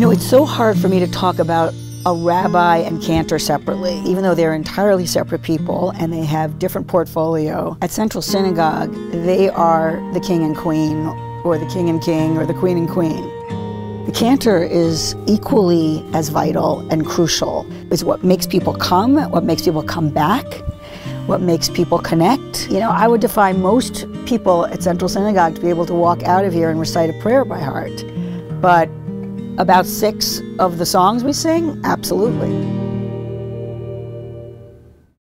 You know, it's so hard for me to talk about a rabbi and cantor separately, even though they're entirely separate people and they have different portfolio. At Central Synagogue, they are the king and queen, or the king and king, or the queen and queen. The cantor is equally as vital and crucial. It's what makes people come, what makes people come back, what makes people connect. You know, I would defy most people at Central Synagogue to be able to walk out of here and recite a prayer by heart. But about six of the songs we sing, absolutely.